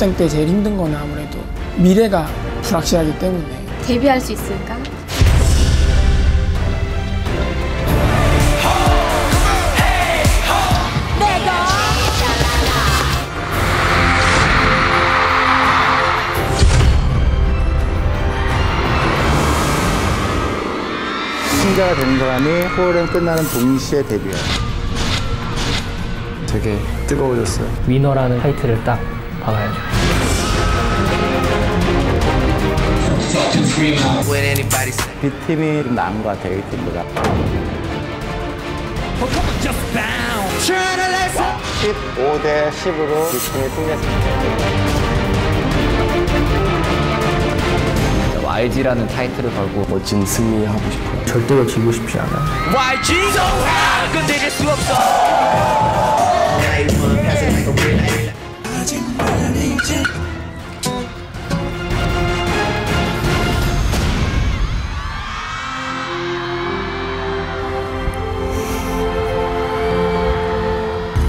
취업생 때 제일 힘든 거는 아무래도 미래가 불확실하기 때문에 데뷔할 수 있을까? 승자가 되는 사람이 프로그램 끝나는 동시에 데뷔해요. 되게 뜨거워졌어요. 위너라는 타이틀을 딱 박아야죠. B팀이 좀 나은 것 같아요, A팀보다. 15대 10으로 B팀이 승리했습니다. YG라는 타이틀을 걸고 멋진 승리하고 싶어요. 절대로 지고 싶지 않아요. YG 건드릴 수 없어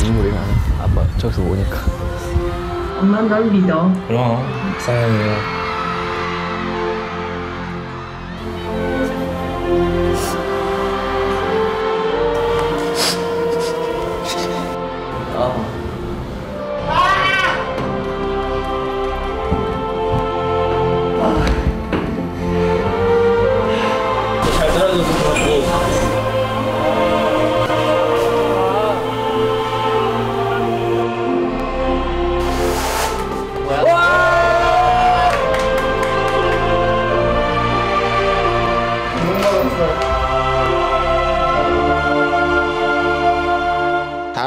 눈물이 나네. 아빠 저기서 오니까. 엄마 날 믿어. 그럼 사랑해요.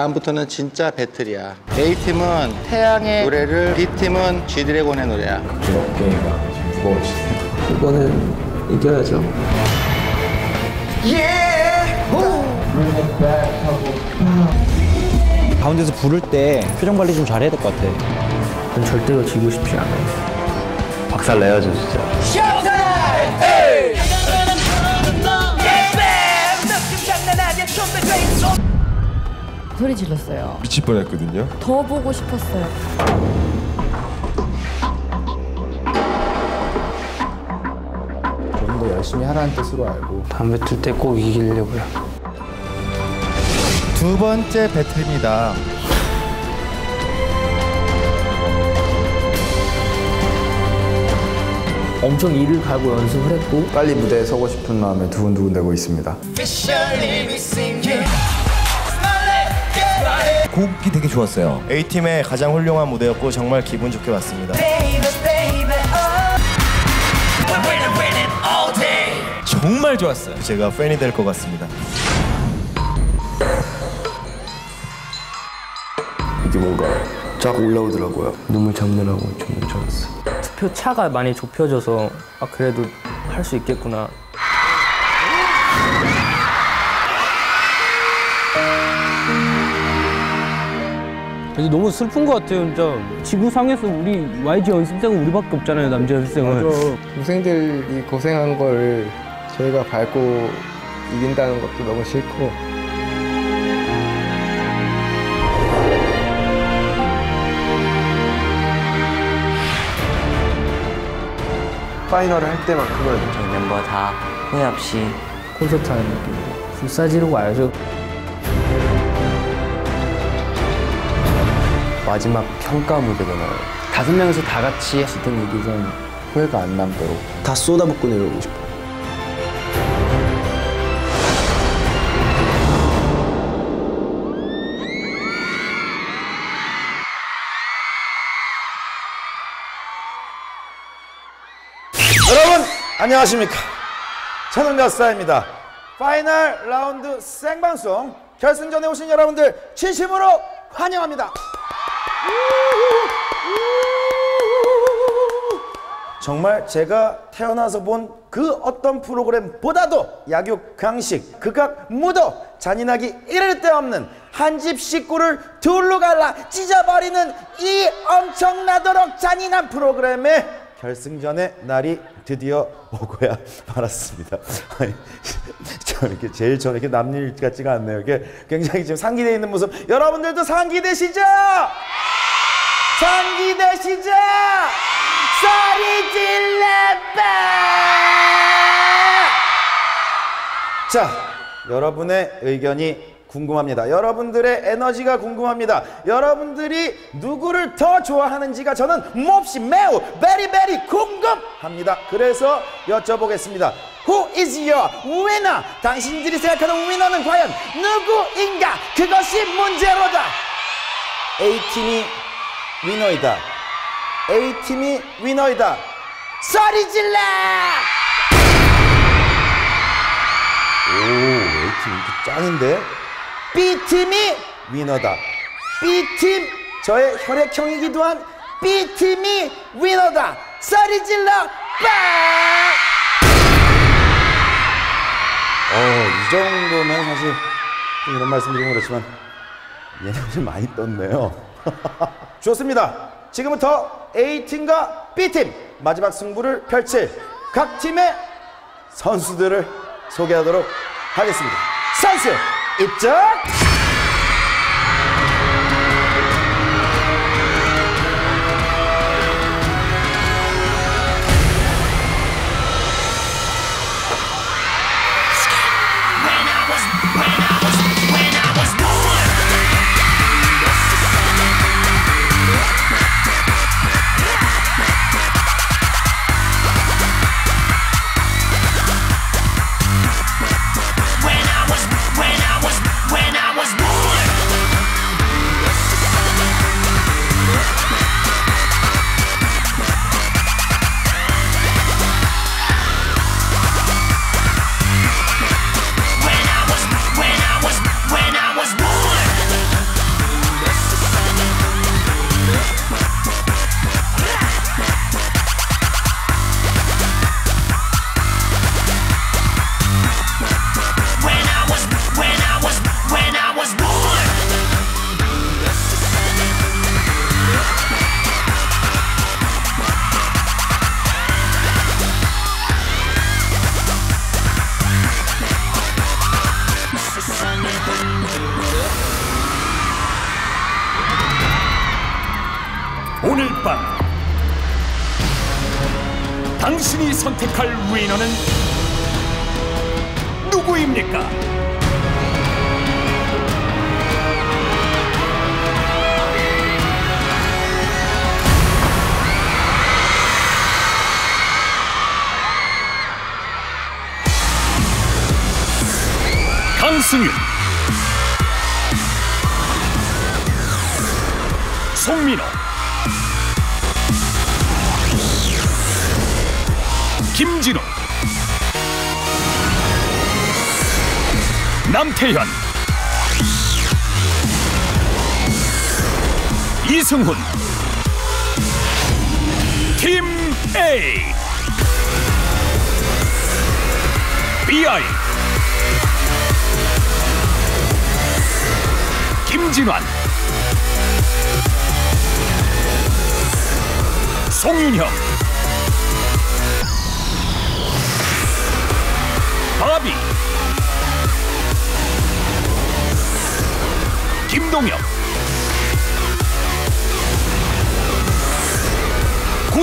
다음부터는 진짜 배틀이야. A팀은 태양의 노래를, B팀은 G드래곤의 노래야. 어깨가 무거워지네요. 이거는 이겨야죠. 가운데서 부를 때 표정 관리 좀 잘해야 될 것 같아. 전 절대로 지고 싶지 않아요. 박살 내야죠, 진짜. 소리 질렀어요. 미칠 뻔했거든요. 더 보고 싶었어요. 열심히 하라는 뜻으로 알고. 다음에 뜰때꼭 이기려고요. 두 번째 배틀입니다. 엄청 이를 갈고 연습을 했고 빨리 무대에 서고 싶은 마음에 두근두근대고 있습니다. 곡이 되게 좋았어요. A팀의 가장 훌륭한 무대였고 정말 기분 좋게 봤습니다. 정말 좋았어요. 제가 팬이 될 것 같습니다. 이게 뭔가 쫙 올라오더라고요. 눈물 잡느라고 좀 좋았어요. 투표 차가 많이 좁혀져서 아 그래도 할 수 있겠구나. 근데 너무 슬픈 것 같아요, 진짜. 지구상에서 우리 YG 연습생은 우리밖에 없잖아요, 남자 연습생은. 동생들이 고생한 걸 저희가 밟고 이긴다는 것도 너무 싫고 파이널을 할 때만큼은 저희 멤버 다 후회 없이 콘서트 하는 느낌. 불사 지르고 와야죠. 마지막 평가 무대가 나와요. 다섯 명에서 다 같이 지든 이기든 후회가 안 남도록 다 쏟아붓고 내려오고 싶어요. 안녕하십니까. 저는 가스타입니다. 파이널 라운드 생방송 결승전에 오신 여러분들 진심으로 환영합니다. 정말 제가 태어나서 본 그 어떤 프로그램보다도 약육 강식 극악 무도 잔인하기 이를 데 없는 한 집 식구를 둘로 갈라 찢어버리는 이 엄청나도록 잔인한 프로그램의 결승전의 날이 드디어 오고야 말았습니다. 아니, 저 이렇게 제일 저는 이렇게 남일 같지가 않네요. 이게 굉장히 지금 상기되어 있는 모습 여러분들도 상기되시죠? 시작 소리 질러봐 자 여러분의 의견이 궁금합니다. 여러분들의 에너지가 궁금합니다. 여러분들이 누구를 더 좋아하는지가 저는 몹시 매우 베리 베리 궁금합니다. 그래서 여쭤보겠습니다. Who is your winner? 당신들이 생각하는 위너는 과연 누구인가? 그것이 문제로다. A팀이 위너이다. A팀이 위너이다. 소리 질러! 오 A팀 이렇게 짱인데 B팀이 위너다. B팀 저의 혈액형이기도 한 B팀이 위너다. 소리 질러 빠! 어, 이 정도면 사실 좀 이런 말씀 드리면 그렇지만 좀 많이 떴네요. 좋습니다. 지금부터 A팀과 B팀 마지막 승부를 펼칠 각 팀의 선수들을 소개하도록 하겠습니다. 선수 입장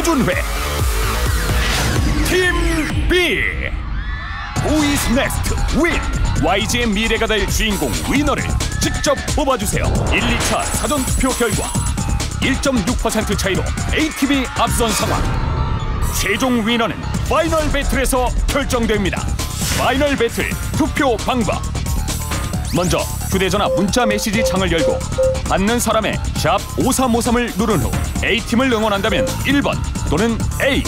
구준회. 팀 B. Who is next? WIN. YG의 미래가 될 주인공 위너를 직접 뽑아주세요. 1, 2차 사전투표 결과 1.6% 차이로 A팀이 앞선 상황. 최종 위너는 파이널 배틀에서 결정됩니다. 파이널 배틀 투표 방법. 먼저 휴대전화 문자 메시지 창을 열고 받는 사람의 샵 5353을 누른 후 A팀을 응원한다면 1번 또는 A.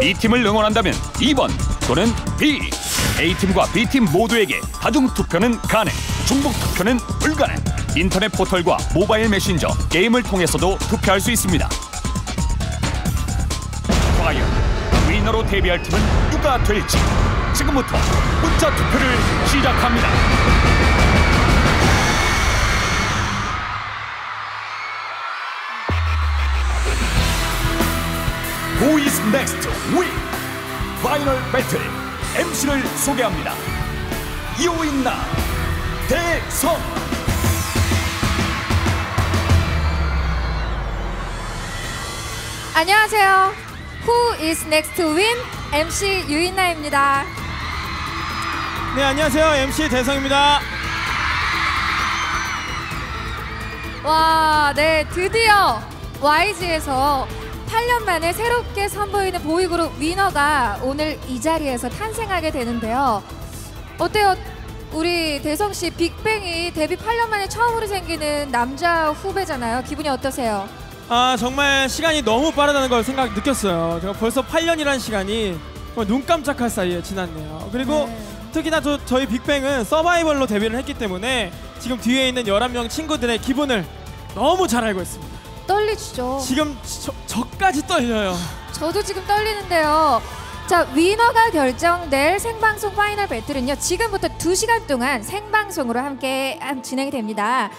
B팀을 응원한다면 2번 또는 B. A팀과 B팀 모두에게 다중 투표는 가능 중복 투표는 불가능. 인터넷 포털과 모바일 메신저 게임을 통해서도 투표할 수 있습니다. 과연 위너로 데뷔할 팀은 누가 될지 지금부터 문자 투표를 시작합니다. Who is next? We 파이널 배틀 MC를 소개합니다. 이오인나 대성 안녕하세요. Who is next to win? MC 유인나입니다. 네 안녕하세요 MC 대성입니다. 와, 네, 드디어 YG에서 8년 만에 새롭게 선보이는 보이그룹 위너가 오늘 이 자리에서 탄생하게 되는데요. 어때요? 우리 대성 씨 빅뱅이 데뷔 8년 만에 처음으로 생기는 남자 후배잖아요. 기분이 어떠세요? 아 정말 시간이 너무 빠르다는 걸 생각 느꼈어요. 제가 벌써 8년이라는 시간이 눈 깜짝할 사이에 지났네요. 그리고 특히나 저, 저희 빅뱅은 서바이벌로 데뷔를 했기 때문에 지금 뒤에 있는 11명 친구들의 기분을 너무 잘 알고 있습니다. 떨리시죠? 지금 저, 저까지 떨려요. 저도 지금 떨리는데요. 자, 위너가 결정될 생방송 파이널 배틀은요. 지금부터 2시간 동안 생방송으로 함께 함- 진행이 됩니다.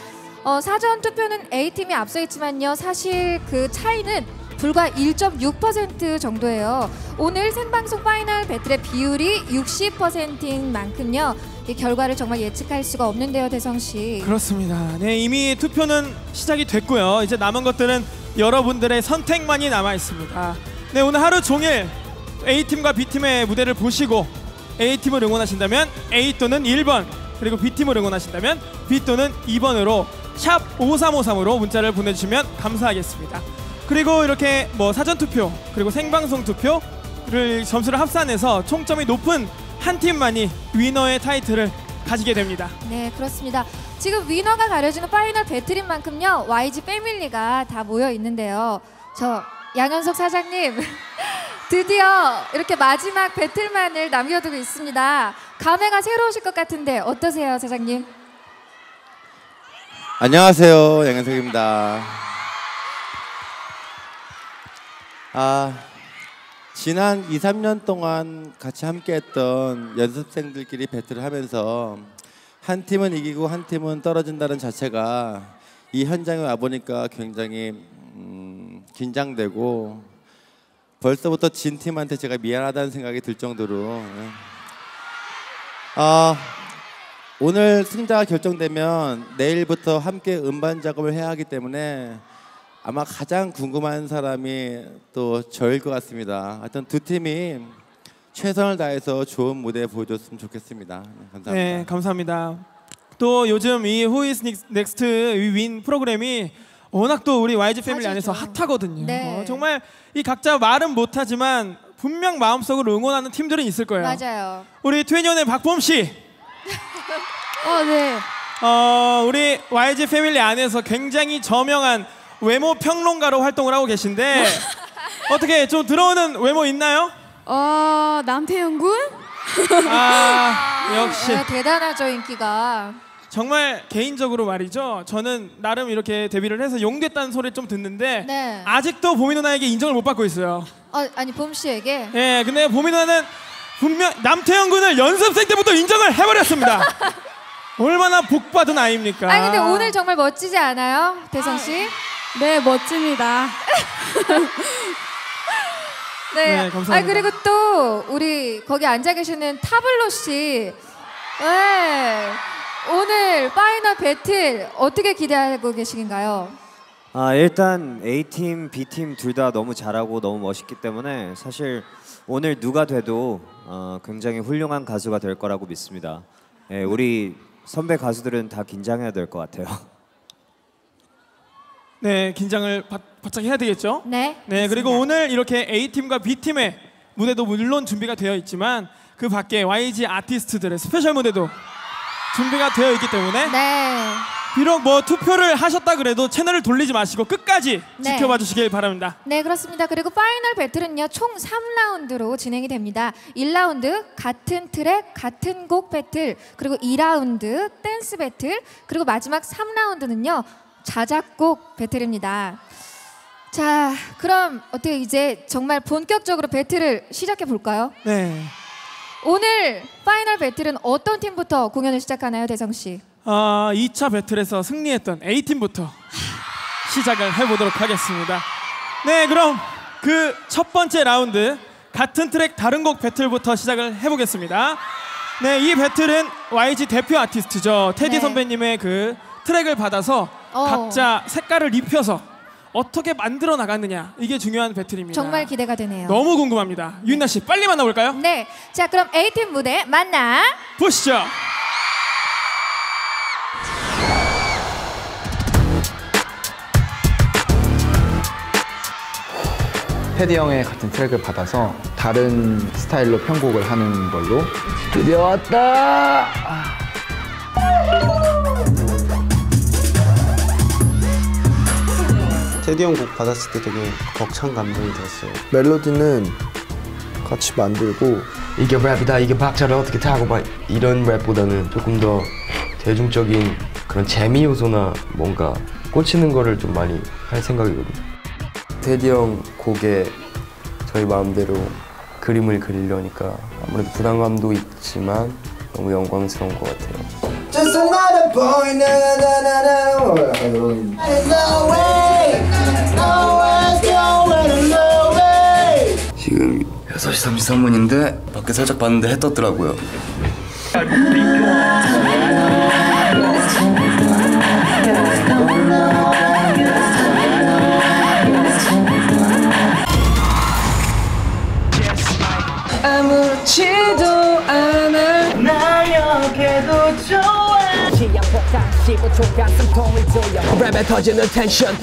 어, 사전 투표는 A팀이 앞서 있지만요. 사실 그 차이는 불과 1.6% 정도예요. 오늘 생방송 파이널 배틀의 비율이 60%인 만큼요. 이 결과를 정말 예측할 수가 없는데요, 대성 씨. 그렇습니다. 네 이미 투표는 시작이 됐고요. 이제 남은 것들은 여러분들의 선택만이 남아 있습니다. 네 오늘 하루 종일 A 팀과 B 팀의 무대를 보시고 A 팀을 응원하신다면 A 또는 1번 그리고 B 팀을 응원하신다면 B 또는 2번으로 샵 5353으로 문자를 보내주시면 감사하겠습니다. 그리고 이렇게 뭐 사전 투표 그리고 생방송 투표를 점수를 합산해서 총점이 높은 한 팀만이 위너의 타이틀을 가지게 됩니다. 네, 그렇습니다. 지금 위너가 가려지는 파이널 배틀인 만큼요. YG 패밀리가 다 모여 있는데요. 저 양현석 사장님 드디어 이렇게 마지막 배틀만을 남겨두고 있습니다. 감회가 새로우실 것 같은데 어떠세요, 사장님? 안녕하세요 양현석입니다. 아 지난 2, 3년 동안 같이 함께했던 연습생들끼리 배틀을 하면서 한 팀은 이기고 한 팀은 떨어진다는 자체가 이 현장에 와 보니까 굉장히 음, 긴장되고 벌써부터 진 팀한테 제가 미안하다는 생각이 들 정도로 예. 아 오늘 승자가 결정되면 내일부터 함께 음반 작업을 해야 하기 때문에 아마 가장 궁금한 사람이 또 저일 것 같습니다. 하여튼 두 팀이 최선을 다해서 좋은 무대 보여줬으면 좋겠습니다. 네, 감사합니다. 네, 감사합니다. 또 요즘 이 Who is Next 윈 프로그램이 워낙 또 우리 YG 패밀리 안에서 핫하거든요. 네. 어, 정말 이 각자 말은 못하지만 분명 마음속으로 응원하는 팀들은 있을 거예요. 맞아요. 우리 트웬티원의 박범 씨, 어, 네. 어, 우리 YG 패밀리 안에서 굉장히 저명한 외모 평론가로 활동을 하고 계신데 어떻게 좀 들어오는 외모 있나요? 어 남태현 군? 아 역시 네, 대단하죠 인기가. 정말 개인적으로 말이죠. 저는 나름 이렇게 데뷔를 해서 용됐다는 소리를 좀 듣는데 네. 아직도 보미 누나에게 인정을 못 받고 있어요. 어, 아니 봄 씨에게. 예, 근데 보미 누나는 분명 남태현 군을 연습생 때부터 인정을 해버렸습니다. 얼마나 복 받은 아이입니까? 아니 근데 오늘 정말 멋지지 않아요, 대성 씨? 네 멋집니다. 네. 네, 감사합니다. 아 그리고 또 우리 거기 앉아 계시는 타블로 씨. 네. 오늘 파이널 배틀 어떻게 기대하고 계신가요? 아 일단 A 팀, B 팀 둘 다 너무 잘하고 너무 멋있기 때문에 사실 오늘 누가 돼도 어, 굉장히 훌륭한 가수가 될 거라고 믿습니다. 예, 우리 선배 가수들은 다 긴장해야 될 것 같아요. 네, 긴장을 바, 바짝 해야 되겠죠? 네. 네, 그리고 오늘 이렇게 A 팀과 B 팀의 무대도 물론 준비가 되어 있지만 그 밖에 YG 아티스트들의 스페셜 무대도 준비가 되어 있기 때문에 네. 비록 뭐 투표를 하셨다 그래도 채널을 돌리지 마시고 끝까지 네. 지켜봐 주시길 바랍니다. 네, 그렇습니다. 그리고 파이널 배틀은요, 총 3라운드로 진행이 됩니다. 1라운드 같은 트랙, 같은 곡 배틀, 그리고 2라운드 댄스 배틀, 그리고 마지막 3라운드는요, 자작곡 배틀입니다. 자, 그럼 어떻게 이제 정말 본격적으로 배틀을 시작해 볼까요? 네. 오늘 파이널 배틀은 어떤 팀부터 공연을 시작하나요, 대성 씨? 아, 2차 배틀에서 승리했던 A 팀부터 시작을 해보도록 하겠습니다. 네, 그럼 그 첫 번째 라운드 같은 트랙 다른 곡 배틀부터 시작을 해보겠습니다. 네, 이 배틀은 YG 대표 아티스트죠 테디 네. 선배님의 그 트랙을 받아서 어. 각자 색깔을 입혀서 어떻게 만들어 나갔느냐 이게 중요한 배틀입니다. 정말 기대가 되네요. 너무 궁금합니다. 유인나 씨 빨리 만나볼까요? 네. 자, 그럼 A팀 무대 만나 보시죠. 테디 형의 같은 트랙을 받아서 다른 스타일로 편곡을 하는 걸로 드디어 왔다 테디 형곡 받았을 때 되게 벅찬 감동이 들었어요. 멜로디는 같이 만들고 이게 랩이다 이게 박자를 어떻게 타고 막 이런 랩보다는 조금 더 대중적인 그런 재미 요소나 뭔가 꽂히는 거를 좀 많이 할 생각이거든요. 테디 형 곡에 저희 마음대로 그림을 그리려니까 아무래도 부담감도 있지만 너무 영광스러운 것 같아요 6시 33분인데 밖에 살짝 봤는데 해 떴더라고요 아무렇지도 않아 나여게도 좋아. 취향 폭탄 15초 가슴통을 조여 랩에 터지는 텐션?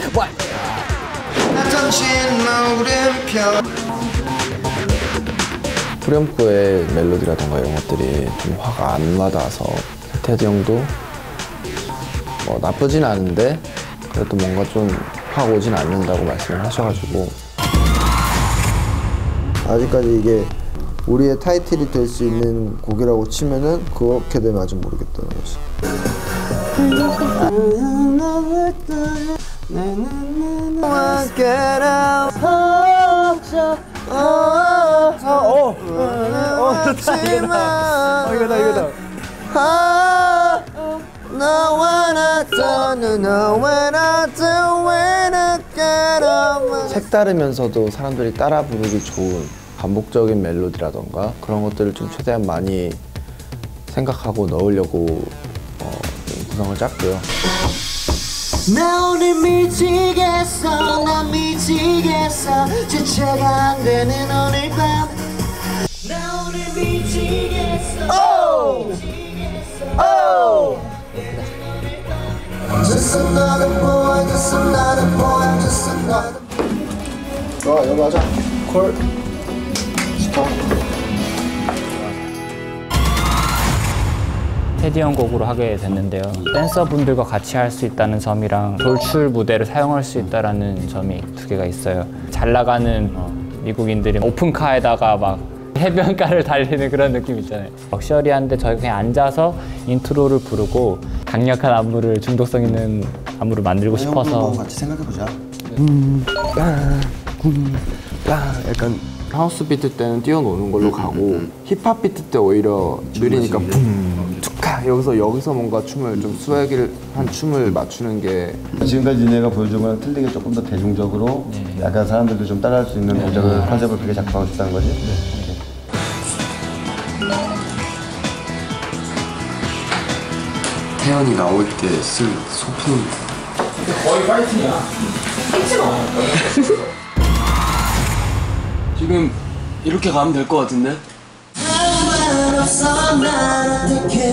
나 던진 물음표. 후렴구의 멜로디라던가 이런 것들이 좀 화가 안 와닿아서 테디 형도 뭐 나쁘진 않은데 그래도 뭔가 좀 확 오진 않는다고 말씀을 하셔가지고 아직까지 이게 우리의 타이틀이 될 수 있는 곡이라고 치면은 그렇게 되면 아직 모르겠다는 거지. 색다르면서도 사람들이 따라 부르기 좋은 반복적인 멜로디라던가 그런 것들을 좀 최대한 많이 생각하고 넣으려고 어, 좀 구성을 짰고요. 나 오늘 미치겠어 나 미치겠어 주체가 안 되는 오늘 밤 나 오늘 미치겠어 오! 오! Just another boy, just another boy, just another 좋아, 여기 하자. 콜. 스톱. 테디 형 곡으로 하게 됐는데요. 댄서분들과 같이 할 수 있다는 점이랑 돌출 무대를 사용할 수 있다는 점이 두 개가 있어요. 잘 나가는 어, 미국인들이 오픈카에다가 막 해변가를 달리는 그런 느낌 있잖아요. 럭셔리한데 저희 그냥 앉아서 인트로를 부르고 강력한 안무를 중독성 있는 안무를 만들고 싶어서 같이 생각해보자. 음, 아, 음, 아, 약간 하우스 비트 때는 뛰어노는 걸로 가고 힙합 비트 때 오히려 느리니까 붐 여기서 여기서 뭔가 춤을 좀 swaggy를 한 춤을 맞추는 게 지금까지 니네가 보여준 거랑 틀리게 조금 더 대중적으로 약간 사람들도 좀 따라할 수 있는 동작을 컨셉을 그렇게 작성하고 싶다는 거지? 태연이 나올 때 쓸 소품. 거의 파이팅이야. 지금 이렇게 가면 될 것 같은데? 말 없어 난 어떡해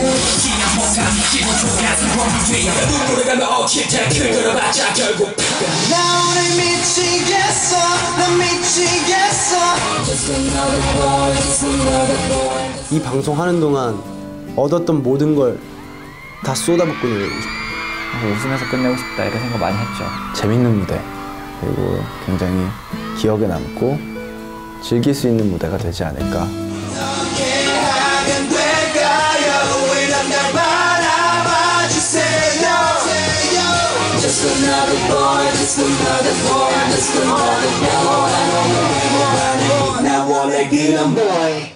나 오늘 미치겠어 나 미치겠어 이 방송 하는 동안 얻었던 모든 걸 다 쏟아붓고 내려고 싶어. 웃으면서 끝내고 싶다 이런 생각 많이 했죠. 재밌는 무대 그리고 굉장히 기억에 남고 즐길 수 있는 무대가 되지 않을까 날 바라봐 주세요 Just another boy, just another boy, just another boy 나 원래 그런 boy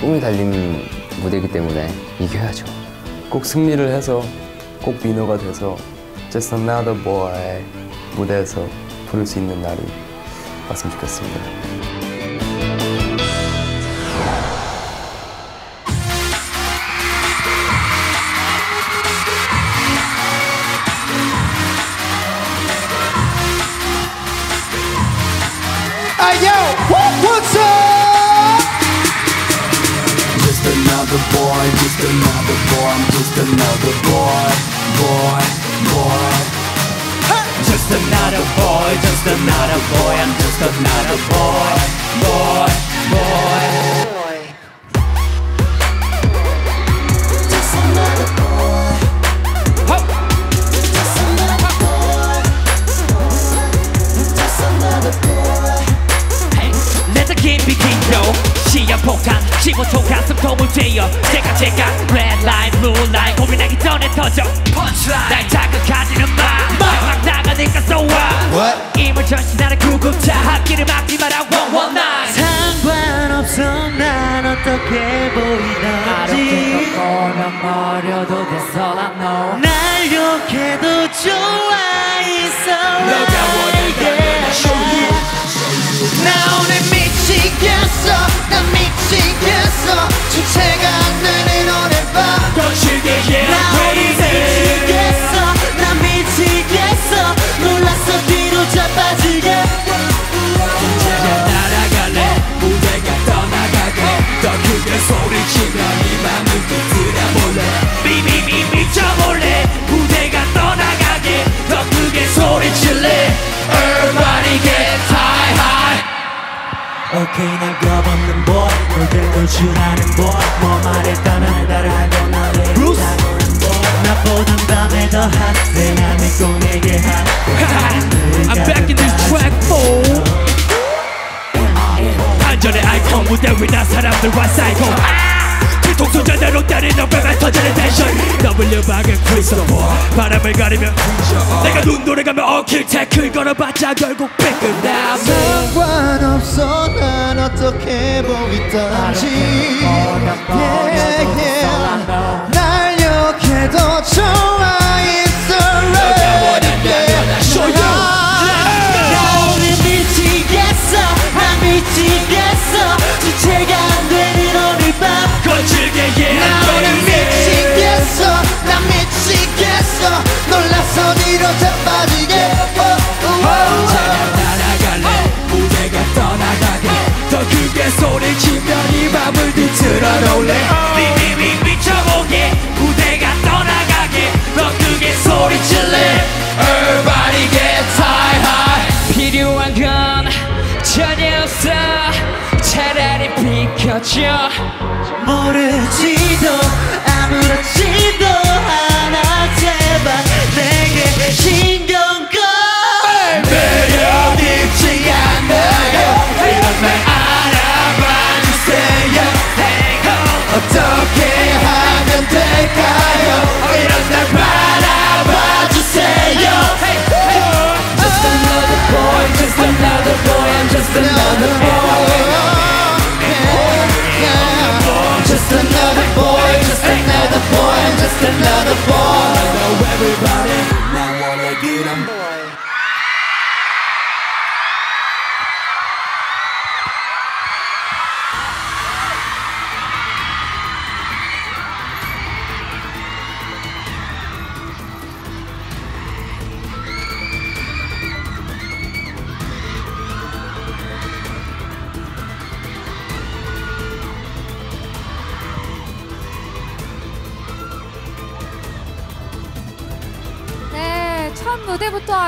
꿈이 달린 무대이기 때문에 이겨야죠. 꼭 승리를 해서 꼭 위너가 돼서 Just Another Boy 무대에서 부를 수 있는 날이 was mich küssen will. yo, what's up? Just another boy, just another boy, I'm just another boy, boy. Boy, just another boy. I'm just another boy, boy, boy. 폭탄 15초 가슴통을 쬐어 제가 제가 Red line, blue line 고민하기 전에 터져 Punchline. 날 자극하지는 마 막 나가니까 so what? 임을 전신하는 구급차 앞길을 막지 마라 one one nine. 상관없어 난 어떻게 보이던지. 버려도 됐어 I know. 날 욕해도 좋아 있어 너가 show you 나 오늘 미 치겠어 나미 오케이 날 겁없는 boy? 너를 노출하는 boy? 뭐 말했다면 따라하고 너를 따르는 boy. 나보단 밤에 더 hot 내 맘이 꼭 내게 hot I'm back in this track fool. 반전의 아이콘 무대 위나 사람들과 사이코 뒤 통수 제대로 때리는 뼈가 터지는 텐션. W 박은 크리스토 바람을 가리며 내가 눈 돌아가면 어킬 태클 걸어봤자 결국 삐끗나 상관없어. 난 어떻게 보이던지. yeah, yeah. 날 욕해도 좋아 밤을 뒤틀어 놓을래? 미미미 미쳐보게 무대가 떠나가게 더 크게 소리칠래? Everybody get high high. 필요한 건 전혀 없어. 차라리 비켜줘. 모르지 another boy. I know everybody now wanna get 'em.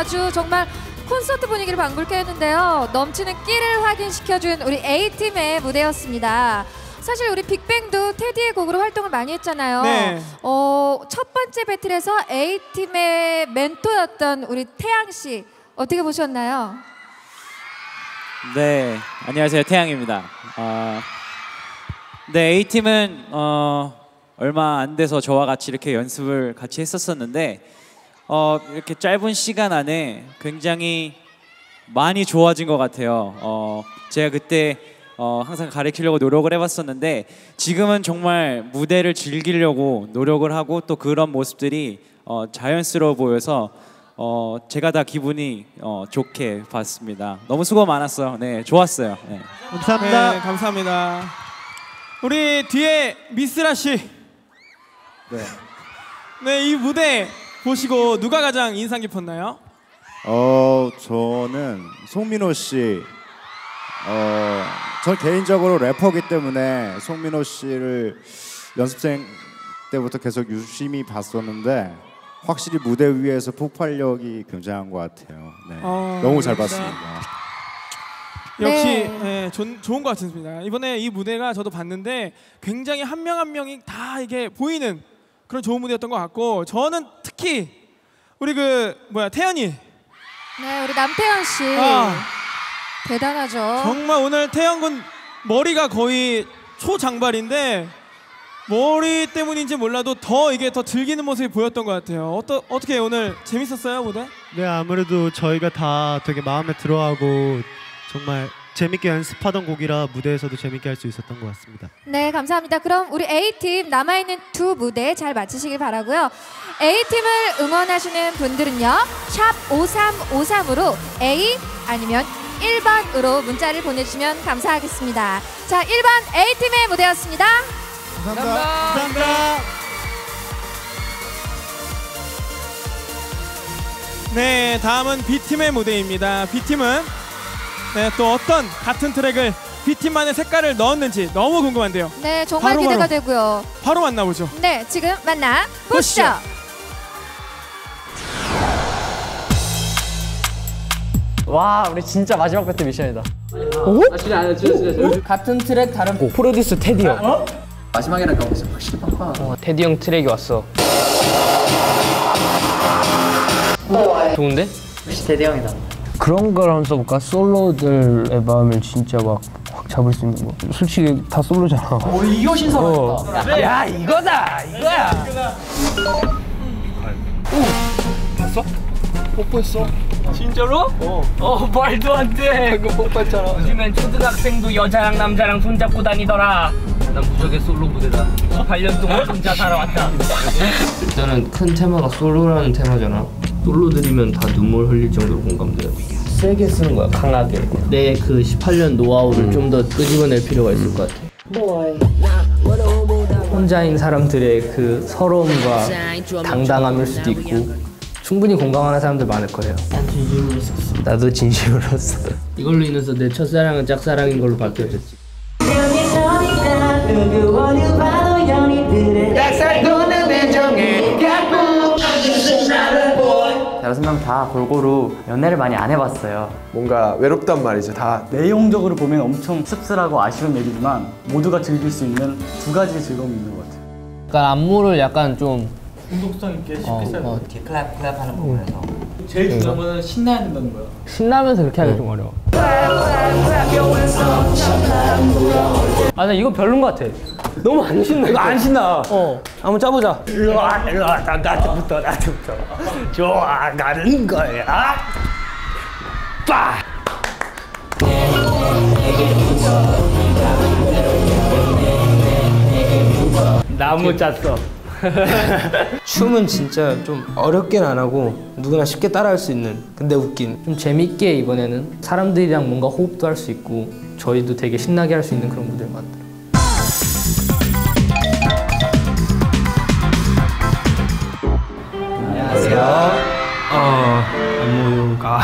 아주 정말 콘서트 분위기를 방불케 했는데요. 넘치는 끼를 확인시켜준 우리 A팀의 무대였습니다. 사실 우리 빅뱅도 테디의 곡으로 활동을 많이 했잖아요. 네. 어, 첫 번째 배틀에서 A팀의 멘토였던 우리 태양 씨 어떻게 보셨나요? 네, 안녕하세요. 태양입니다. 어, 네, A팀은 어, 얼마 안 돼서 저와 같이 이렇게 연습을 같이 했었었는데 어, 이렇게 짧은 시간 안에 굉장히 많이 좋아진 것 같아요. 어, 제가 그때 어, 항상 가르치려고 노력을 해봤었는데 지금은 정말 무대를 즐기려고 노력을 하고 또 그런 모습들이 어, 자연스러워 보여서 어, 제가 다 기분이 어, 좋게 봤습니다. 너무 수고 많았어요. 네, 좋았어요. 네. 감사합니다. 네, 감사합니다. 우리 뒤에 미스라 씨. 네. 네, 이 무대 보시고 누가 가장 인상 깊었나요? 어 저는 송민호 씨. 어, 전 개인적으로 래퍼기 때문에 송민호 씨를 연습생 때부터 계속 유심히 봤었는데 확실히 무대 위에서 폭발력이 굉장한 것 같아요. 네. 어, 너무 잘. 봤습니다. 역시 네. 예, 좋, 좋은 것 같습니다. 이번에 이 무대가 저도 봤는데 굉장히 한 명 한 명이 다 이게 보이는 그런 좋은 무대였던 것 같고 저는 특히 우리 그 뭐야 태연이 네, 우리 남태현 씨. 아. 대단하죠. 정말 오늘 태연 군 머리가 거의 초장발인데 머리 때문인지 몰라도 더 이게 더 즐기는 모습이 보였던 것 같아요. 어떠, 어떻게 오늘 재밌었어요 무대? 네 아무래도 저희가 다 되게 마음에 들어하고 정말 재밌게 연습하던 곡이라 무대에서도 재밌게 할 수 있었던 것 같습니다. 네, 감사합니다. 그럼 우리 A팀 남아있는 두 무대 잘 마치시길 바라고요. A팀을 응원하시는 분들은요. 샵 5353으로 A 아니면 1번으로 문자를 보내주시면 감사하겠습니다. 자, 1번 A팀의 무대였습니다. 감사합니다. 감사합니다. 네, 다음은 B팀의 무대입니다. B팀은 네, 또 어떤 같은 트랙을 B팀만의 색깔을 넣었는지 너무 궁금한데요. 네, 정말 바로, 기대가 바로. 되고요. 바로 만나보죠. 네, 지금 만나 보시죠. 보시죠. 와 우리 진짜 마지막 배트 미션이다 어? 아, 진짜 안 해, 진짜, 진짜, 진짜. 같은 트랙 다른 곡 프로듀스 테디 형. 어? 마지막이랑 가보자 확실히 빵빵하다 어, 테디 형 트랙이 왔어. 좋은데? 역시 대대 형이다 그런 걸 한번 써볼까? 솔로들의 마음을 진짜 막 확 잡을 수 있는 거. 솔직히 다 솔로잖아. 오 이거 신선하다 어. 야 이거다 이거야. 봤어? 뽀뽀했어 진짜로? 어. 어 말도 안돼 그 뽀뽀했잖아 요즘엔 초등학생도 여자랑 남자랑 손잡고 다니더라 난 무적의 솔로 무대다 18년 동안 혼자 살아왔다 일단은 큰 테마가 솔로라는 테마잖아. 솔로들이면 다 눈물 흘릴 정도로 공감돼요. 세게 쓰는 거야, 강하게. 내 그 18년 노하우를 좀 더 끄집어낼 필요가 있을 것 같아. 혼자인 사람들의 그 서러움과 당당함일 수도 있고 충분히 공감하는 사람들 많을 거예요. 난 진심으로 썼어. 나도 진심으로 썼어. 이걸로 인해서 내 첫사랑은 짝사랑인 걸로 밝혀졌지. 여섯 명 다 골고루 연애를 많이 안 해봤어요. 뭔가 외롭단 말이죠. 다 내용적으로 보면 엄청 씁쓸하고 아쉬운 얘기지만 모두가 즐길 수 있는 두 가지 즐거움이 있는 것 같아요. 약간 안무를 약간 좀 중독성 있게 쉽게 어, 살고 어. 이렇게 클랩 클랩 하는 부분에서 제일 중요한 거는 신나야 된다는 거야. 신나면서 그렇게 하기 좀 어려워. 아, 나 이거 별론 것 같아. 너무 안 신나. 이거 안 신나. 어. 한번 짜보자. 일로 와, 일로 와, 나, 나한테부터, 나한테부터. 좋아 가는 거야. 빠! 나무 짰어. 춤은 진짜 좀 어렵게는 안 하고 누구나 쉽게 따라할 수 있는 근데 웃긴. 좀 재밌게 이번에는 사람들이랑 뭔가 호흡도 할 수 있고 저희도 되게 신나게 할 수 있는 그런 무대를 만들어. 안녕하세요. 어, 안무가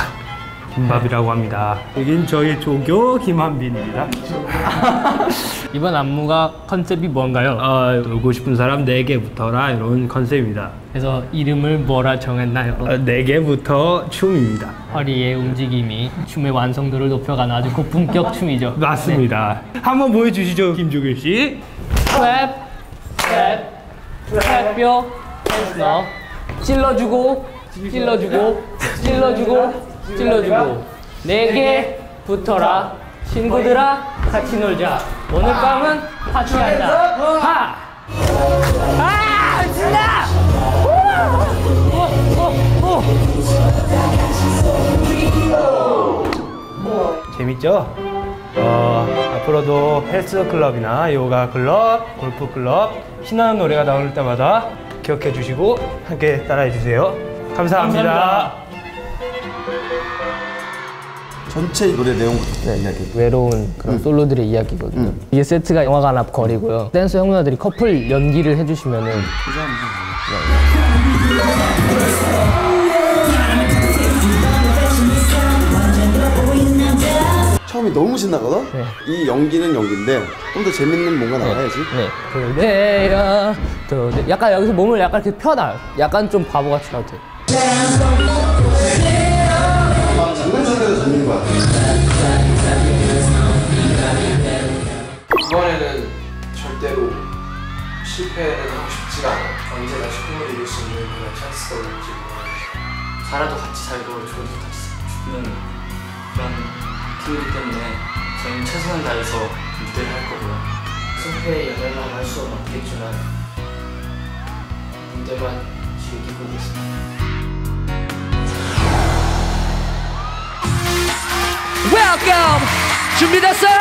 김밥이라고 합니다. 여긴 저희 조교 김한빈입니다. 이번 안무가 컨셉이 뭔가요? 어, 놀고 싶은 사람 네개부터라 이런 컨셉입니다. 그래서 이름을 뭐라 정했나요? 어, 네개부터 춤입니다. 허리의 움직임이 춤의 완성도를 높여가는 아주 고품격 춤이죠. 맞습니다. 한번 보여주시죠, 김종일 씨. 클랩, 클랩, 클랩 뼈, 했어. 찔러주고, 찔러주고, 찔러주고, 찔러주고. 네 개 붙어라. 친구들아, 같이 놀자. 오늘 밤은 파티한다. 하! 아! 진다! 재밌죠? 어, 앞으로도 헬스 클럽이나 요가 클럽, 골프 클럽, 신나는 노래가 나올 때마다 기억해 주시고 함께 따라해 주세요. 감사합니다. 전체 노래 내용부터 이야기. 외로운 그런 솔로들의 이야기거든요. 이게 세트가 영화관 앞 거리고요. 댄서 형 누나들이 커플 연기를 해주시면은 처음 처음이 너무 신나거든. 이 연기는 연기인데 좀 더 재밌는 뭔가 나와야지. 네. 그대야 또 네. 약간 여기서 몸을 약간 이렇게 펴놔요. 약간 좀 바보같이 가도 돼. 실패는 하고 싶지가 않아. 언제나 꿈을 이룰 수 있는 그런 찬스가 올지 살아도 같이 살고 죽어도 같이 죽는 그런 팀이기 때문에 저희는 최선을 다해서 무대를 할 거고요. 승패에 영향을 할 수는 없겠지만 무대만 즐기고 있습니다. Welcome 준비됐어요?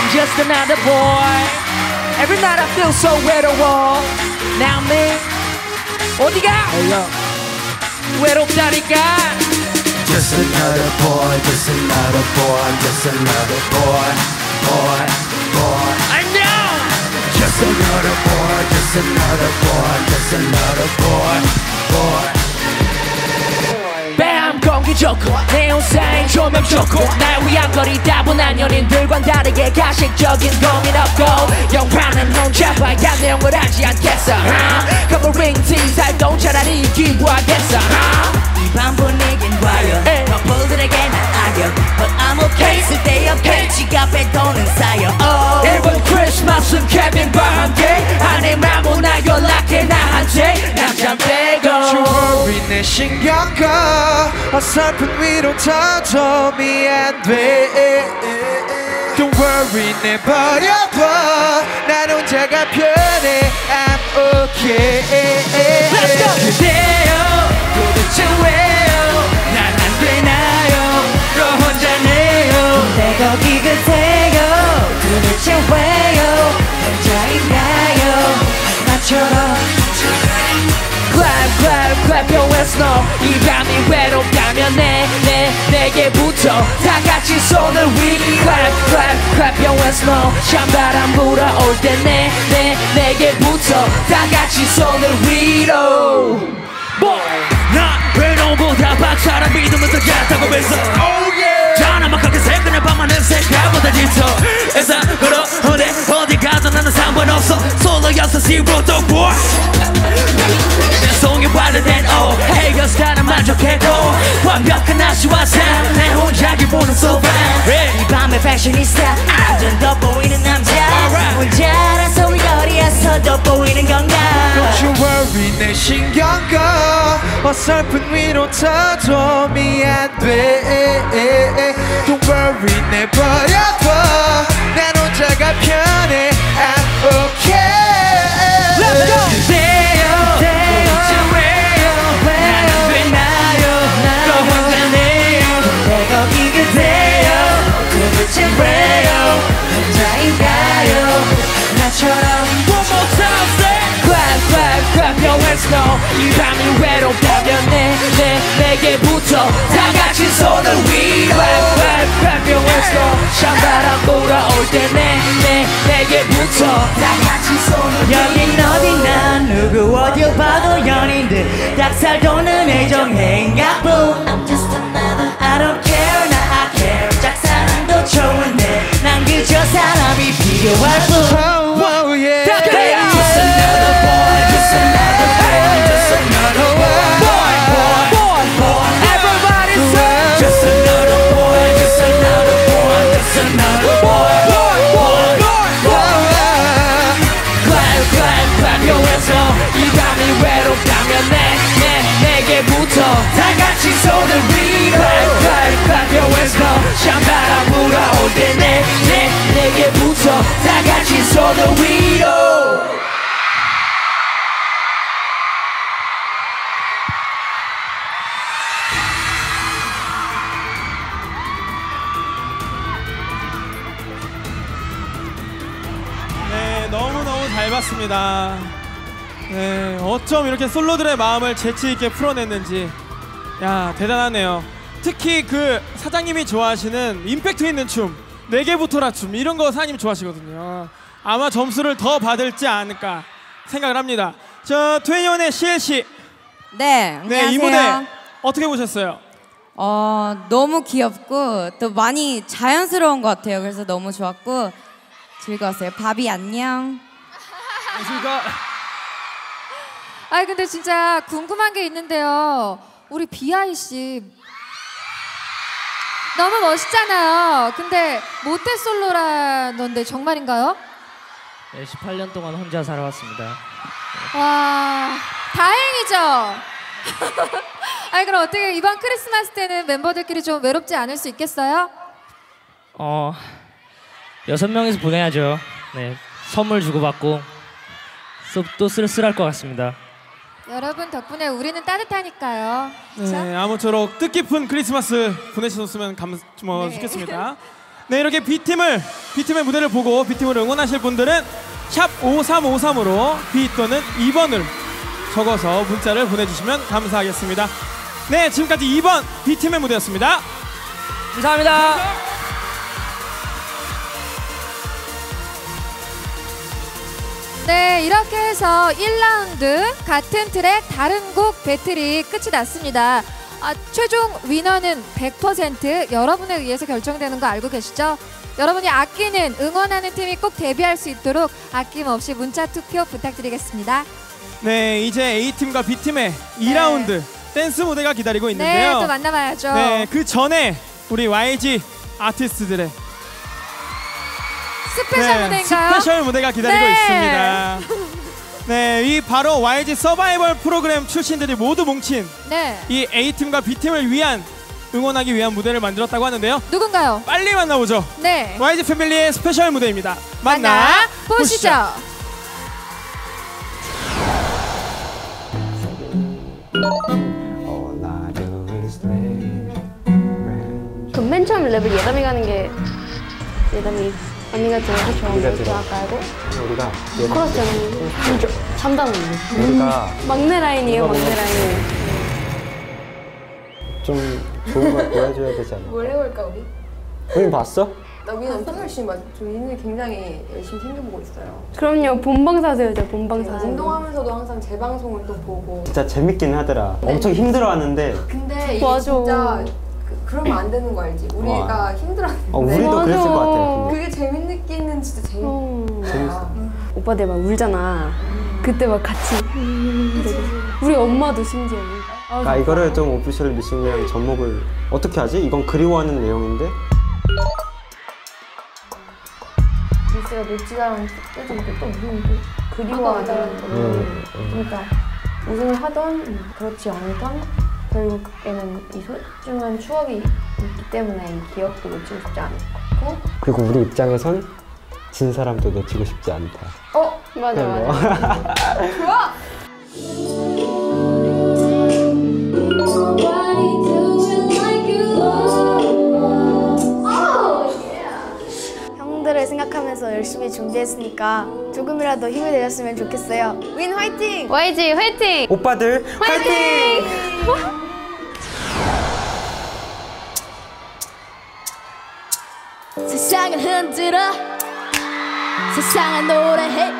I'm just another boy Every night I feel so 외로워 Now me 어디가? 외롭다니까 Just another boy, just another boy, I'm just another boy, boy, boy. I know. Just another boy, just another boy, just another boy, boy. 뺨 공기 좋고 네온사인 조명 좋고 날 위한 거리 다분한 연인들과는 다르게 가식적인 고민 없고 영화는 혼자 봐야 내용을 알지 않겠어 huh? 커플링 티 살 돈 차라리 기부하겠어 huh? 이밤 분위긴 과연 커플들에게 난 악역 But I'm okay. 쓸데없게 지갑에 돈은 쌓여. Oh. 이번 크리스마스는 케빈과 함께. 아니면 뭐나 연락해 나한테. 남자 빼고. Worry 내 신경 꺼 어설픈 위로 터져 미안돼. Don't worry 내버려둬. 난 혼자가 편해. I'm okay. Let's go! 그대요 도대체 왜요? 난 안 되나요? 또 혼자네요. 내 거기 그대요 도대체 왜요? 혼자인가요? 나처럼. Clap clap clap your hands now. 이 밤이 외롭 다면 내, 내, 내게 붙어 다 같이 손을 위 clap clap clap your hands now. 찬바람 불어올 때 내 내, 내게 붙어 다 같이 손을 위로. Boy. 나 외로움보다 박사람 믿으면서 잤다고 했어. Oh yeah 자나막하게 새그는 밤하늘 생각보다 짙어 애써 걸어 어디 어디 가서 나는 상관없어. 솔로여서 zero the boy 내 송이 발라된 O 해결 스타는 만족해도 완벽한 나시와 삶내 혼자 기분은 so fine 이 밤의 패셔니스타 완전 돋보이는 남자. 혼자라서 위거리에서 돋보이는 건가? Don't you worry 내 신경 꺼 어설픈 위로 터져 미안돼 Don't worry 내 버려둬 난 혼자가 편해 I'm okay Let's go! 그대요 도대체 왜요 난안 되나요 또 혼자네요 내 거기 그대요 도대체 왜요 혼자인가요 나처럼 One more time say Clap clap clap your hands now 이 밤이 외롭다면 내, 내, 내게 붙어 다 같이 손을 위로 now 찬바람 불어올 때내 내, 내게 붙어 다 같이 손을 여긴 어디나 누구 어딜 봐도 연인들 닭살 돋는 애정 행각뿐 I'm just another I don't care 나 I care. 짝사랑도 좋은데 난 그저 사람이 필요할 뿐 찬 바람 불어올 때 내 내, 내게 붙어 다 같이 손을 위로 네, 너무너무 잘 봤습니다. 네, 어쩜 이렇게 솔로들의 마음을 재치 있게 풀어냈는지. 야, 대단하네요. 특히 그 사장님이 좋아하시는 임팩트 있는 춤, 네개 붙어라 춤, 이런 거 사장님 좋아하시거든요. 아마 점수를 더 받을지 않을까 생각을 합니다. 저, 트웬티원의 CLC. 네, 네, 이 안녕하세요. 무대 어떻게 보셨어요? 어, 너무 귀엽고 또 많이 자연스러운 것 같아요. 그래서 너무 좋았고 즐거웠어요. 바비 안녕. 아 근데 진짜 궁금한 게 있는데요. 우리 비아이 씨 너무 멋있잖아요. 근데 모태 솔로라던데 정말인가요? 네, 18년 동안 혼자 살아왔습니다. 와 다행이죠. 아니 그럼 어떻게 이번 크리스마스 때는 멤버들끼리 좀 외롭지 않을 수 있겠어요? 어 여섯 명이서 보내야죠. 네 선물 주고받고 또- 또 쓸쓸할 것 같습니다. 여러분 덕분에 우리는 따뜻하니까요. 그쵸? 네, 아무쪼록 뜻깊은 크리스마스 보내셨으면 감, 뭐, 네. 좋겠습니다. 네, 이렇게 B팀을, B팀의 무대를 보고 B팀을 응원하실 분들은 샵 5353으로 B 또는 2번을 적어서 문자를 보내주시면 감사하겠습니다. 네, 지금까지 2번 B팀의 무대였습니다. 감사합니다. 네, 이렇게 해서 1라운드 같은 트랙 다른 곡 배틀이 끝이 났습니다. 아, 최종 위너는 100% 여러분에 의해서 결정되는 거 알고 계시죠? 여러분이 아끼는 응원하는 팀이 꼭 데뷔할 수 있도록 아낌없이 문자 투표 부탁드리겠습니다. 네, 이제 A팀과 B팀의 2라운드 댄스 무대가 기다리고 네, 있는데요. 또 만나봐야죠. 네, 그 전에 우리 YG 아티스트들의 스페셜 무대인가요? 스페셜 무대가 기다리고 네. 있습니다. 네, 이 바로 YG 서바이벌 프로그램 출신들이 모두 뭉친 네. 이 A팀과 B팀을 위한 응원하기 위한 무대를 만들었다고 하는데요. 누군가요? 빨리 만나보죠. 네. YG 패밀리의 스페셜 무대입니다. 만나, 만나 보시죠. 그럼 맨 처음 랩을 예담이 가는 게 예담이 언니가 들어서 좋아하는 우리가 거. 좋아할까요? 우리가 그렇잖아요. 참담. 우리가 막내 라인이에요, 막내 라인. 좀 좋은 걸 보여줘야 되지 않아? 뭘 해볼까 우리? 우린 봤어? 나 위는 엄청 열심히 봤죠. 위는 굉장히 열심히 챙겨보고 있어요. 그럼요, 본방사수였죠, 본방사수. 운동하면서도 항상 제 방송을 또 보고. 진짜 재밌긴 하더라. 엄청 힘들어하는데 근데 이게 맞아. 진짜 그, 그러면 안 되는 거 알지? 우리가 와. 힘들었는데. 어, 우리도 그랬을 것 같아. 그게 재밌기는 진짜 재밌. 재밌어. 오빠들 막 울잖아. 그때 막 같이. 우리 엄마도 심지어. 아 이거를 좀 오피셜 미싱이랑 접목을 어떻게 하지? 이건 그리워하는 내용인데 미스가 노치랑 요즘 또 무슨 또 그리워하다는 거. 음, 그러니까 우승을 하던 그렇지 않던 결국에는 이 소중한 추억이 있기 때문에 이 기억도 놓치고 싶지 않고. 그리고 우리 입장에선 진 사람도 놓치고 싶지 않다. 어 맞아 맞아. 거. 좋아. 형들을 생각하면서 열심히 준비했으니까 조금이라도 힘이 되었으면 좋겠어요. 윈 화이팅! YG 화이팅! 오빠들 화이팅! 세상을 흔들어 세상을 노래해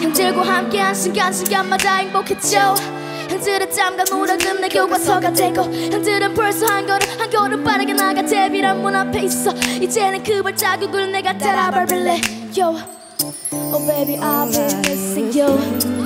형들과 함께 한 순간 순간마다 행복했죠 형들의 땀과 노력은 내 교과서가 되고 형들은 벌써 한 걸음 한 걸음 빠르게 나가 데뷔란 문 앞에 있어. 이제는 그 발자국을 내가 따라 밟을래. Yo. Oh baby I've been missing you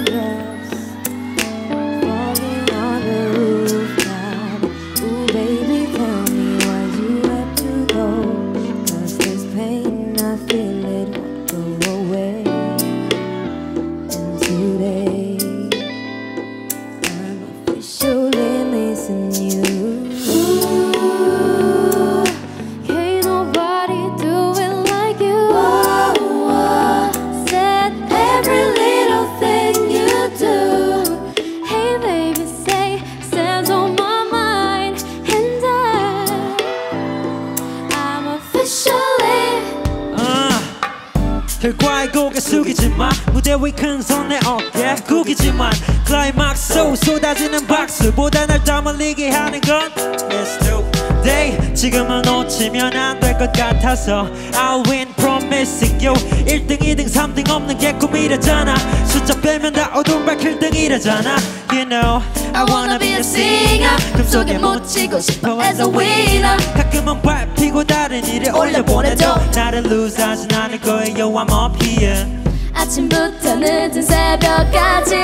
같아서 I'll win promise missing you. 1등 2등 3등 없는 게 꿈이라잖아. 숫자 빼면 다 어두운 밝힐 등이라잖아. You know I wanna be a singer. 꿈속에 묻히고 싶어 as a winner. 가끔은 밟히고 다른 일에 올려보내도 나를 lose 하진 않을 거예요. I'm up here. 아침부터 늦은 새벽까지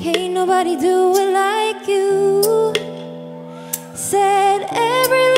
Can't nobody do it like you. Said every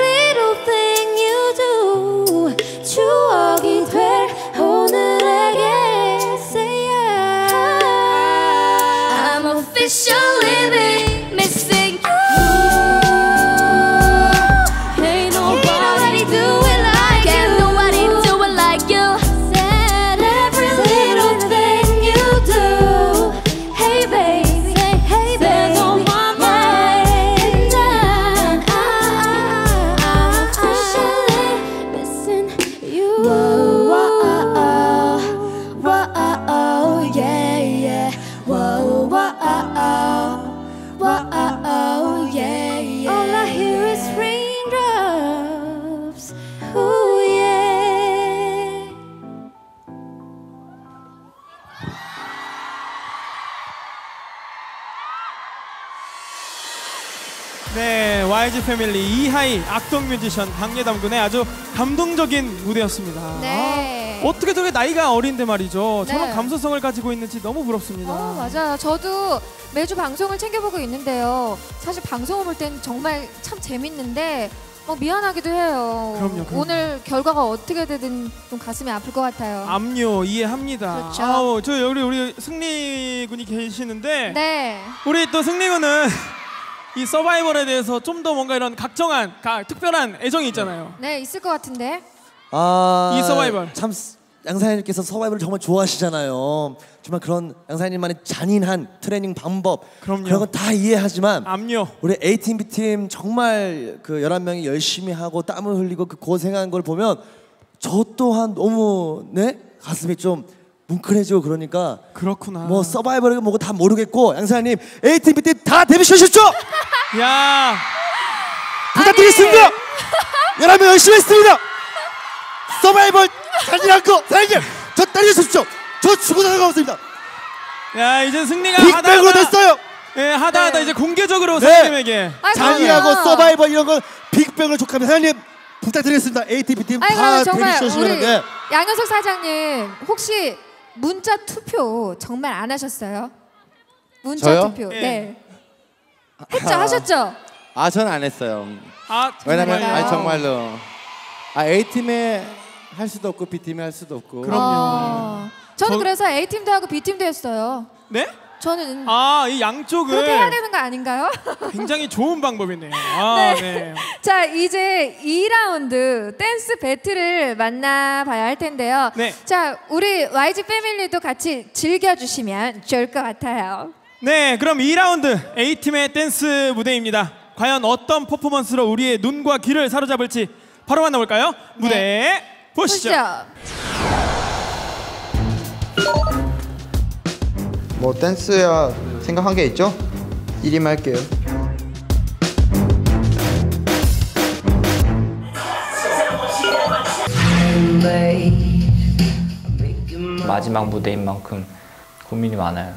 패밀리 이하이 악동 뮤지션 박예담 군의 아주 감동적인 무대였습니다. 네. 아, 어떻게 저게 나이가 어린데 말이죠. 저런 네. 감수성을 가지고 있는지 너무 부럽습니다. 어, 맞아요. 저도 매주 방송을 챙겨보고 있는데요. 사실 방송을 볼 땐 정말 참 재밌는데 어, 미안하기도 해요. 그럼요, 그럼요. 오늘 결과가 어떻게 되든 좀 가슴이 아플 것 같아요. 압류 이해합니다. 그렇죠. 아우, 저 여기 우리 승리 군이 계시는데 네. 우리 또 승리 군은 이 서바이벌에 대해서 좀 더 뭔가 이런 각별한, 특별한 애정이 있잖아요. 네, 있을 것 같은데. 아, 이 서바이벌. 참 스- 양사장님께서 서바이벌을 정말 좋아하시잖아요. 정말 그런 양사장님만의 잔인한 트레이닝 방법 그럼요. 그런 건 다 이해하지만 압류. 우리 A팀 B팀 정말 그 11명이 열심히 하고 땀을 흘리고 그 고생한 걸 보면 저 또한 너무 네? 가슴이 좀 뭉클해지고 그러니까 그렇구나. 뭐 서바이벌이 뭐고 다 모르겠고 양사님 A팀 B팀 다 데뷔하셨죠? 야 부탁드리겠습니다. 여러분 열심히 했습니다. 서바이벌 잔인하고 사장님 저 때려주십시오. 저 죽고 나가 없습니다. 야 이제 승리가 빅뱅으로 하다 하다 됐어요. 예 하다 하다 이제 공개적으로 네. 사장님에게 잔인하고 서바이벌 이런 건 빅뱅을 족하면 사장님 부탁드리겠습니다. AT B팀 아니 다 그러면 정말 우리 돼. 양현석 사장님 혹시 문자 투표 정말 안 하셨어요? 문자 저요? 투표. 예. 네. 했죠, 하셨죠? 아, 전 안 했어요. 아, 왜냐면 정말요? 아니 정말로 아 A 팀에 할 수도 없고 B 팀에 할 수도 없고. 어, 저는 저- 그래서 A 팀도 하고 B 팀도 했어요. 네? 저는 아 이 양쪽을 그렇게 해야 되는 거 아닌가요? 굉장히 좋은 방법이네요. 아 네. 자 이제 2라운드 댄스 배틀을 만나봐야 할 텐데요. 네. 자 우리 YG 패밀리도 같이 즐겨주시면 좋을 것 같아요. 네, 그럼 2라운드 A팀의 댄스 무대입니다. 과연 어떤 퍼포먼스로 우리의 눈과 귀를 사로잡을지 바로 만나볼까요? 무대 보시죠. 뭐 댄스야 생각한 게 있죠? 1임 할게요. 마지막 무대인 만큼 고민이 많아요.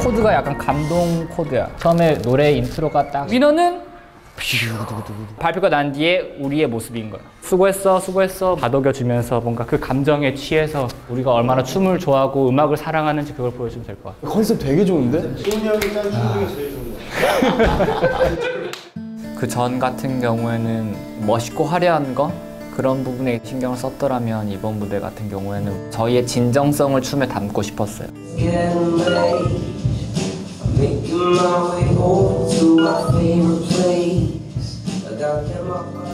코드가 약간 감동 코드야. 처음에 노래 intro가 딱 위너는 발표가 난 뒤에 우리의 모습인 거야. 수고했어, 수고했어. 다독여주면서 뭔가 그 감정에 취해서 우리가 얼마나 춤을 좋아하고 음악을 사랑하는지 그걸 보여주면 될 것 같아. 컨셉 되게 좋은데? 그전 같은 경우에는 멋있고 화려한 거 그런 부분에 신경을 썼더라면 이번 무대 같은 경우에는 저희의 진정성을 춤에 담고 싶었어요.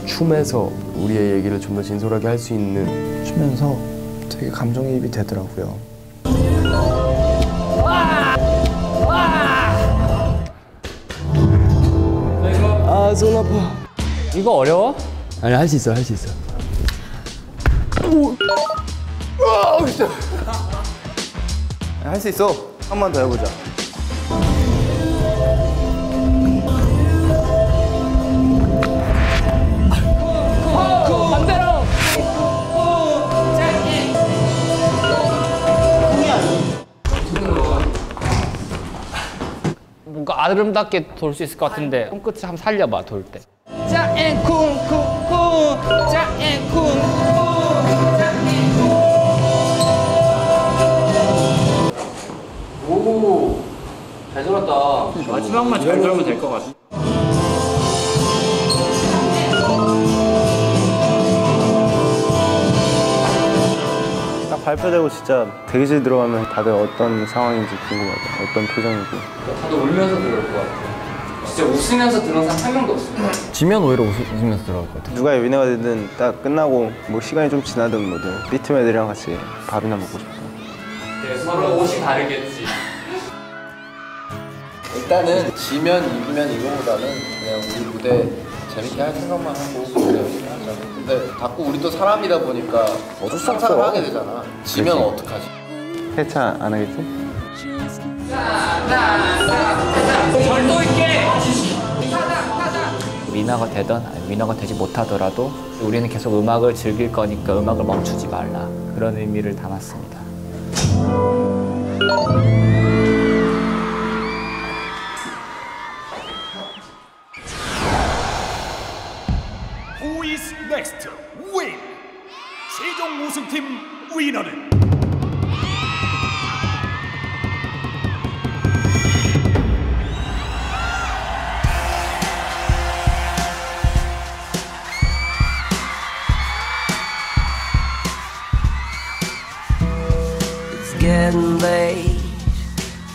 춤에서 우리의 얘기를 좀 더 진솔하게 할 수 있는 추면서 되게 감정이입이 되더라고요. 아, 손 아파. 이거 어려워? 아니 할 수 있어 할 수 있어 할 수 있어. 한 번 더 해보자. 뭔가 아름답게 돌 수 있을 것 같은데 손끝을 한번 살려봐 돌 때. 짜앤쿵쿵쿵 짜앤쿵쿵 오, 잘 돌았다. 마지막만 잘 돌면 될 것 같아. 발표되고 진짜 대기실 들어가면 다들 어떤 상황인지 궁금하다. 어떤 표정이고. 다들 울면서 들어올 것 같아. 진짜 웃으면서 들어온 사람 한 명도 없어. 지면 오히려 웃 으면서 들어갈 것 같아. 누가 위너가 되든 딱 끝나고 뭐 시간이 좀 지나든 뭐든 B팀 애들이랑 같이 밥이나 먹고 싶어. 네, 서로 옷이 다르겠지. 일단은 지면 이기면 이거보다는 그냥 우리 무대 재밌게 할 생각만 하고. 근데 자꾸 우리도 사람이다 보니까 어쩔 수 상상을 없어. 하게 되잖아. 지면 그치. 어떡하지? 해차 안 하겠지? 절도 있게. 위너가 되던 아니, 위너가 되지 못하더라도 우리는 계속 음악을 즐길 거니까 음악을 멈추지 말라 그런 의미를 담았습니다. is next? Win! 최종 우승팀 위너는 It's getting late.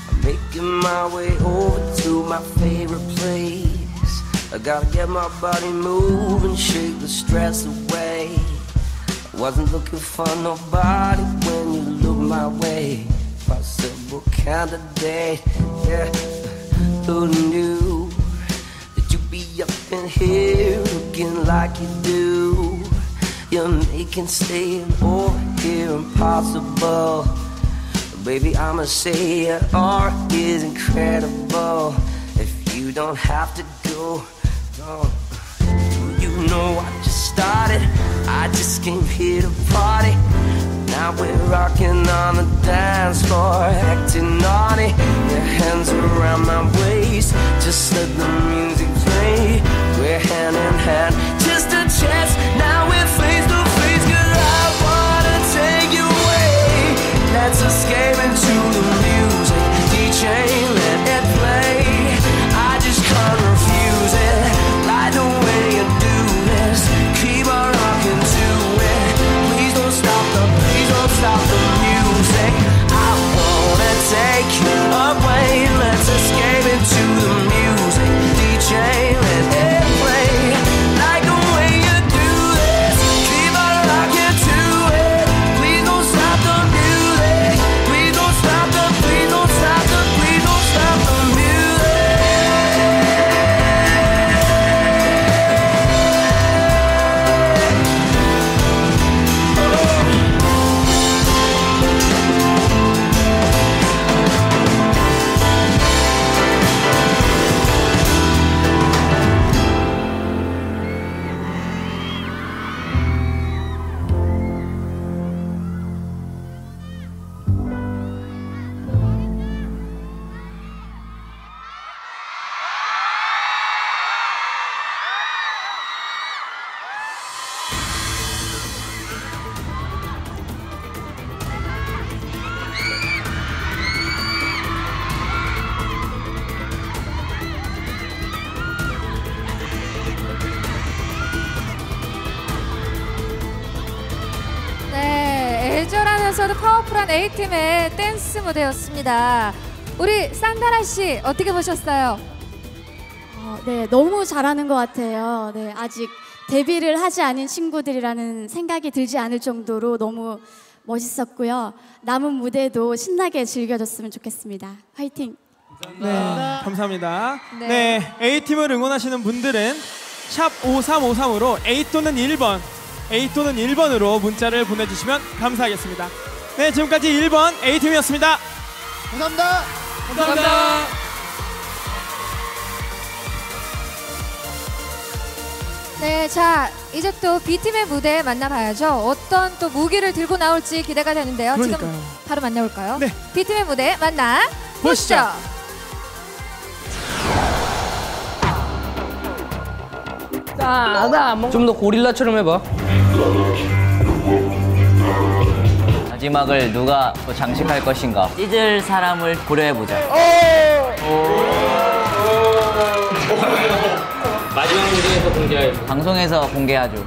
I'm making my way over to my favorite place. I gotta get my body moving, shake the stress away. I wasn't looking for nobody when you look my way. Possible candidate, yeah. Who knew that you'd be up in here looking like you do? You're making staying over here impossible. Baby, I'ma say your art is incredible. If you don't have to go, You know I just started. I just came here to party. Now we're rocking on the dance floor, acting naughty. Your hands around my waist, just let the music play. We're hand in hand, just a chance. Now we're face to face, 'cause I wanna take you away. Let's escape into the music. DJ, 하면서도 파워풀한 A팀의 댄스 무대였습니다. 우리 산다라 씨 어떻게 보셨어요? 어, 네, 너무 잘하는 것 같아요. 네, 아직 데뷔를 하지 않은 친구들이라는 생각이 들지 않을 정도로 너무 멋있었고요. 남은 무대도 신나게 즐겨줬으면 좋겠습니다. 화이팅! 네, 감사합니다. 네. 네, A팀을 응원하시는 분들은 샵 5353으로 A 또는 1번, A 또는 1번으로 문자를 보내주시면 감사하겠습니다. 네, 지금까지 1번 A팀이었습니다. 감사합니다. 감사합니다. 네, 자 이제 또 B팀의 무대 만나봐야죠. 어떤 또 무기를 들고 나올지 기대가 되는데요. 지금 그러니까요. 바로 만나볼까요? 네. B팀의 무대 만나 보시죠. 보시죠. 좀 더 고릴라처럼 해봐. 마지막을 누가 또 장식할 것인가? 찢을 사람을 고려해보자. 마지막 무대에서 공개할 방송에서 공개하죠.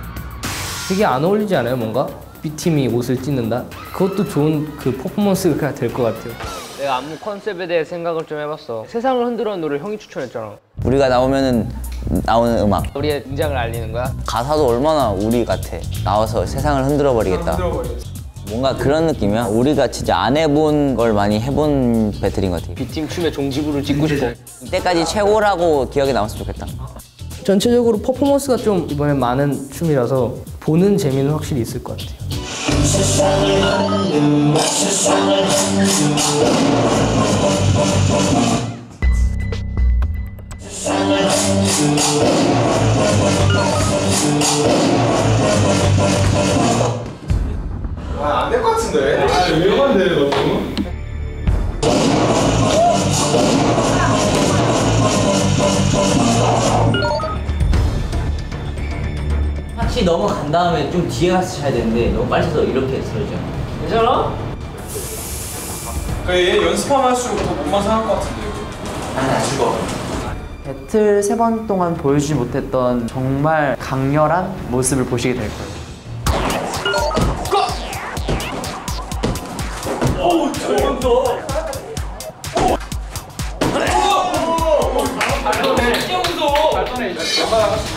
되게 안 어울리지 않아요 뭔가? B팀이 옷을 찢는다? 그것도 좋은 그 퍼포먼스가 될 것 같아요 내가 안무 컨셉에 대해 생각을 좀 해봤어. 세상을 흔들어 노래 형이 추천했잖아. 우리가 나오면은 나오는 음악 우리의 등장을 알리는 거야? 가사도 얼마나 우리 같아 나와서 세상을 흔들어 버리겠다 뭔가 그런 느낌이야 우리가 진짜 안 해본 걸 많이 해본 배틀인 것 같아 B팀 춤에 종지부를 찍고 싶어. 이때까지 최고라고 기억에 남았으면 좋겠다 전체적으로 퍼포먼스가 좀 이번에 많은 춤이라서 보는 재미는 확실히 있을 것 같아요 아안될 것 같은데? 아 위험한데 너무 확실히 넘어간 다음에 좀 뒤에 가서 쳐야 되는데 너무 빨리 쳐서 이렇게 쓰러져 괜찮아? 그얘 연습하면 할수록 더 몸만 상할 것 같은데. 아나 죽어 배틀 세 번 동안 보여주지 못했던 정말 강렬한 모습을 보시게 될 거예요. 오, 잘한다. 발전해. 발전해.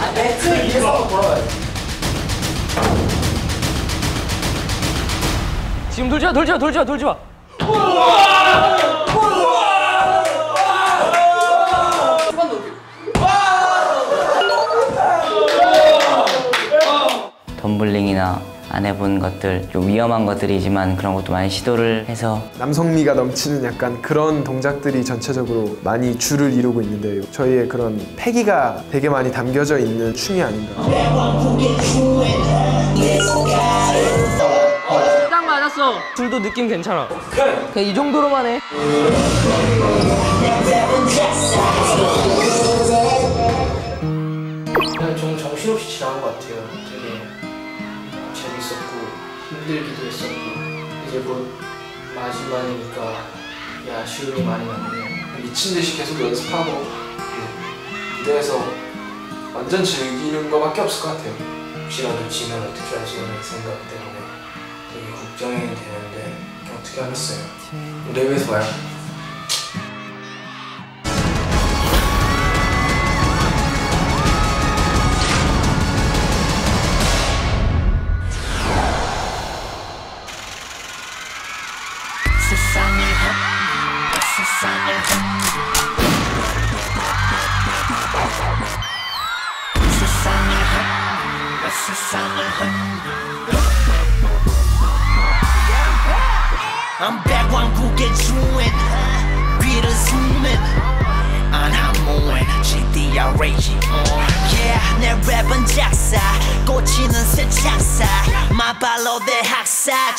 아, 배틀 이에서 돌아와야 지금 돌지 마, 돌지 마, 돌지 마, 돌지 마. 덤블링이나 안 해본 것들 좀 위험한 것들이지만 그런 것도 많이 시도를 해서 남성미가 넘치는 약간 그런 동작들이 전체적으로 많이 줄을 이루고 있는데요. 저희의 그런 패기가 되게 많이 담겨져 있는 춤이 아닌가. 딱 맞았어. 둘도 느낌 괜찮아. 그냥 이 정도로만 해. 그냥 좀 정신없이 지나간 것 같아요. 되게 재밌었고 힘들기도 했었고 이제 곧 마지막이니까 아쉬움이 많이 남네요. 미친 듯이 계속 연습하고 그 무대에서 완전 즐기는 것밖에 없을 것 같아요. 혹시라도 지면 어떻게 하시는 생각 때문에 되게 걱정이 되는데 어떻게 하겠어요. 무대 위에서 봐요.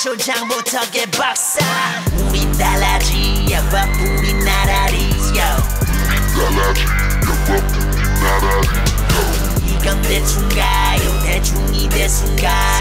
초장부터 개박사. 우리 달라지 야밥 우리 나라리 이건 대충 가요 대충이 대충 가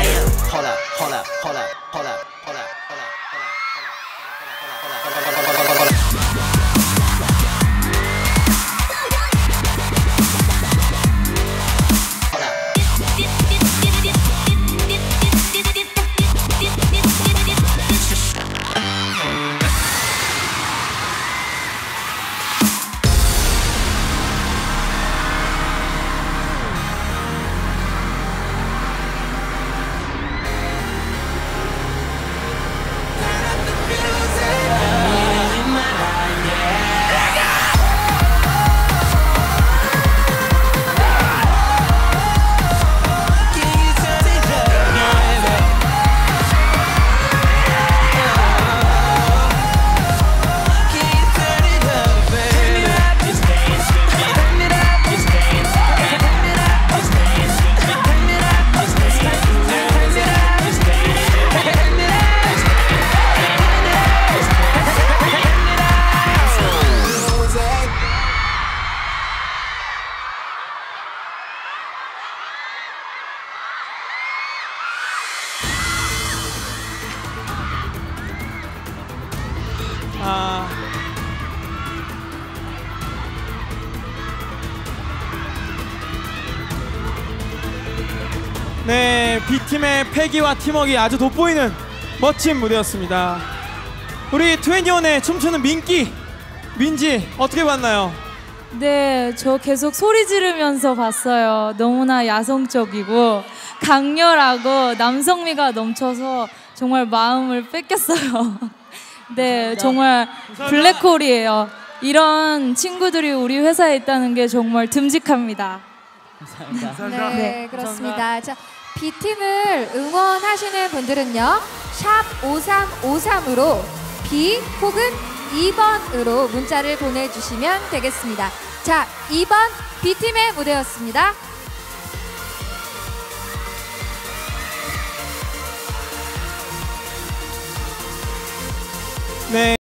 패기와 팀워크가 아주 돋보이는 멋진 무대였습니다. 우리 트웬티원의 춤추는 민기, 민지 어떻게 봤나요? 네, 저 계속 소리 지르면서 봤어요. 너무나 야성적이고 강렬하고 남성미가 넘쳐서 정말 마음을 뺏겼어요. 네, 정말 블랙홀이에요. 이런 친구들이 우리 회사에 있다는 게 정말 듬직합니다. 네, 그렇습니다. 자, B팀을 응원하시는 분들은요. 샵 5353으로 B 혹은 2번으로 문자를 보내주시면 되겠습니다. 자, 2번 B팀의 무대였습니다. 네.